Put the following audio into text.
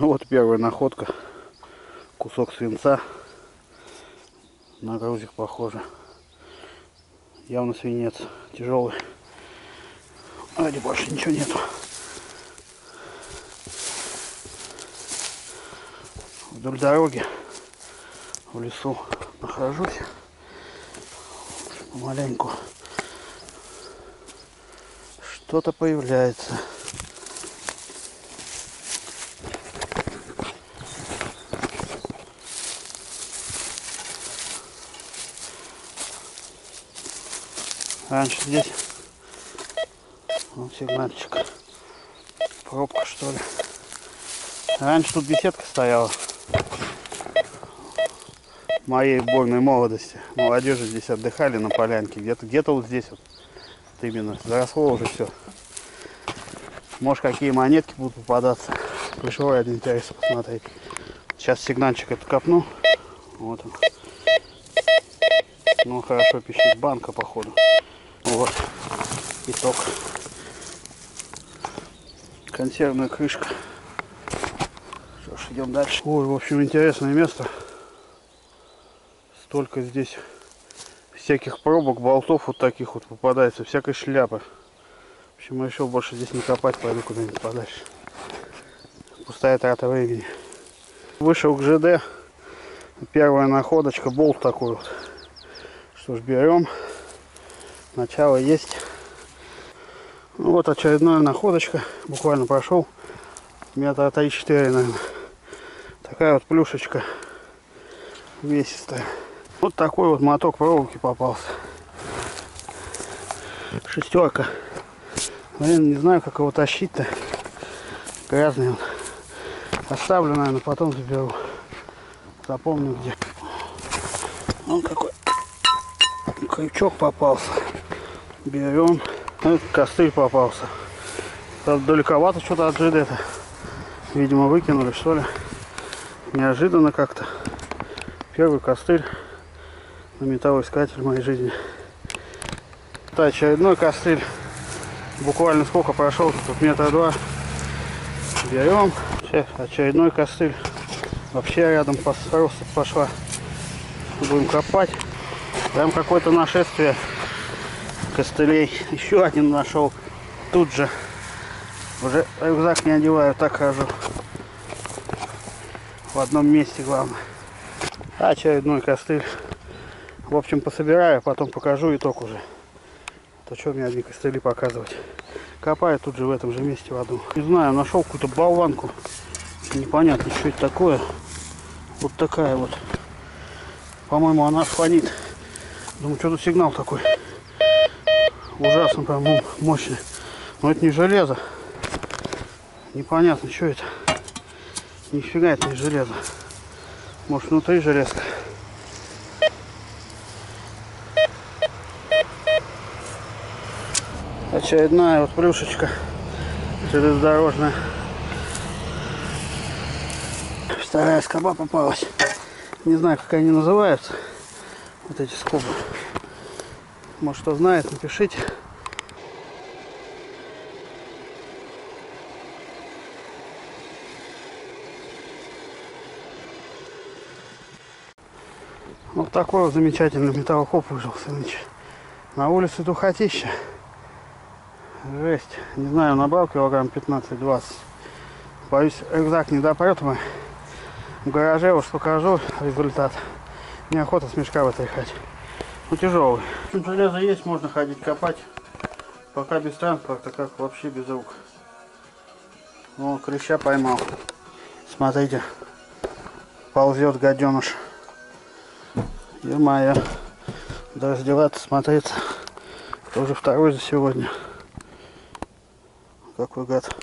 Ну вот первая находка. Кусок свинца. На грузик похоже. Явно свинец. Тяжелый. Ради больше ничего нету. Вдоль дороги в лесу нахожусь. Помаленьку. Что-то появляется. Раньше здесь вот сигнальчик. Пробка что ли. Раньше тут беседка стояла. В моей убойной молодости. Молодежи здесь отдыхали на полянке. Где-то где-то вот здесь вот. вот именно. Заросло уже все. Может какие монетки будут попадаться. Пришло ради интереса посмотреть. Сейчас сигнальчик это копну. Вот он. Ну хорошо пищит банка походу. Вот итог. Консервная крышка. Что ж, идем дальше. Ой, в общем, интересное место. Столько здесь всяких пробок, болтов вот таких вот попадается, всякой шляпы. В общем, решил больше здесь не копать, пойду куда-нибудь подальше. Пустая трата времени. Вышел к ЖД. Первая находочка, болт такой вот. Что ж, берем. Начало есть. Ну, вот очередная находочка. Буквально прошел метра 3-4, наверное. Такая вот плюшечка весистая. Вот такой вот моток проволоки попался. Шестерка. Блин, не знаю, как его тащить-то. Грязный он. Оставлю, наверное, потом заберу. Запомню где. Он какой крючок попался. Берем. Ну, костыль попался. Правда, далековато что-то от ЖД-то. Видимо, выкинули, что ли. Неожиданно как-то. Первый костыль на металлоискатель в моей жизни. Это очередной костыль. Буквально сколько прошел тут метра два. Берем. Очередной костыль. Вообще рядом просто пошла. Будем копать. Прям какое-то нашествие костылей. Еще один нашел. Тут же. Уже рюкзак не одеваю, так хожу. В одном месте главное. Очередной костыль. В общем, пособираю, потом покажу итог уже. То что мне одни костыли показывать. Копаю тут же в этом же месте в аду. Не знаю, нашел какую-то болванку. Непонятно, что это такое. Вот такая вот. По-моему, она фонит. Думаю, что тут сигнал такой. Ужасно, прям мощный. Но это не железо. Непонятно, что это. Нифига это не железо. Может внутри железка. Очередная вот плюшечка железнодорожная. Вторая скоба попалась. Не знаю, как они называются. Вот эти скобы. Может, кто знает, напишите. Вот такой вот замечательный металлокоп выжил, сыныч. На улице духотища. Жесть. Не знаю, набрал килограмм 15-20. Боюсь, рюкзак не допрет мой. В гараже уж покажу результат. Неохота с мешка вытряхать. Ну, тяжелый. Железо есть, можно ходить копать. Пока без транспорта, как вообще без рук. О, клеща поймал. Смотрите. Ползет гаденыш. Ё-моё. Да раздеваться, смотреться. Это уже второй за сегодня. Какой гад.